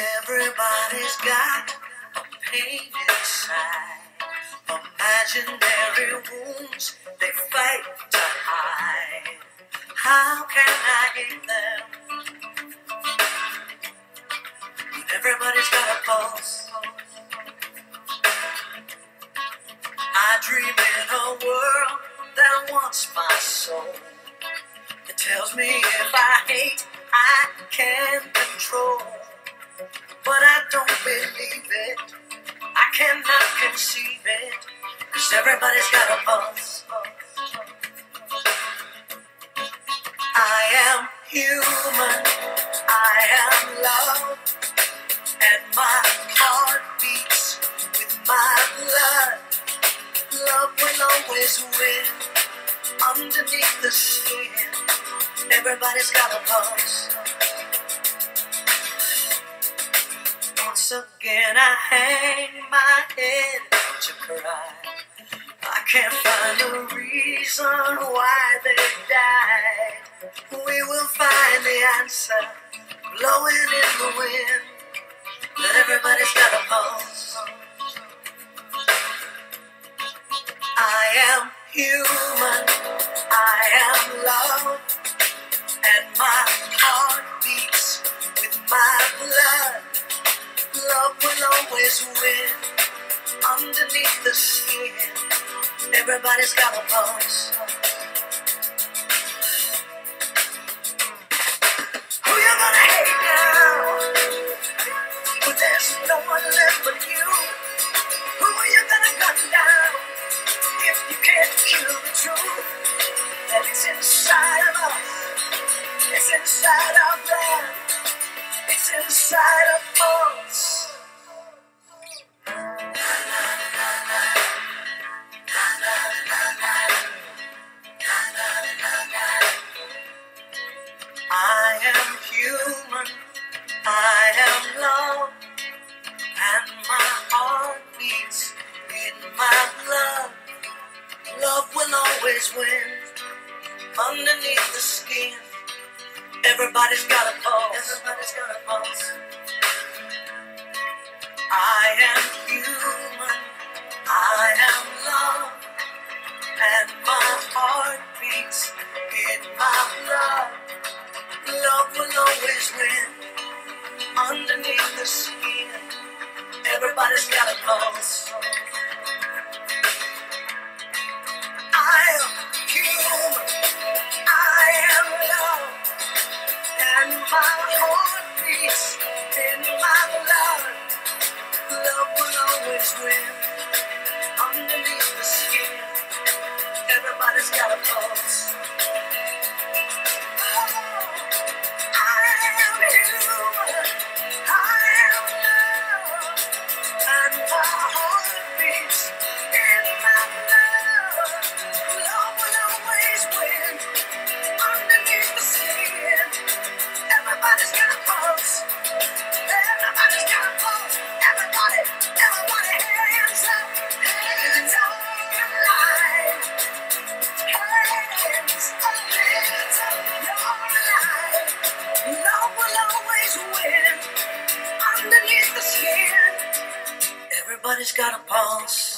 Everybody's got a pain inside. Imaginary wounds they fight to hide. How can I hate them? Everybody's got a pulse. I dream in a world that wants my soul. It tells me if I hate, I can control. But I don't believe it. I cannot conceive it. Cause everybody's got a pulse. I am human. I am love. And my heart beats with my blood. Love will always win underneath the skin. Everybody's got a pulse. Again, I hang my head to cry. I can't find a reason why they died. We will find the answer blowing in the wind. That everybody's got a pulse. I am human. Always win underneath the skin. Everybody's got a pulse. Who you gonna hate now? But there's no one left but you. Who are you gonna gun down if you can't kill the truth? That it's inside of us. It's inside our blood. Am human. I am love. And my heart beats in my blood. Love will always win underneath the skin. Everybody's got a pulse. The skin. Everybody's got a pulse. I am human. I am love. And my heart beats in my blood. Love will always win Everybody's got a pulse.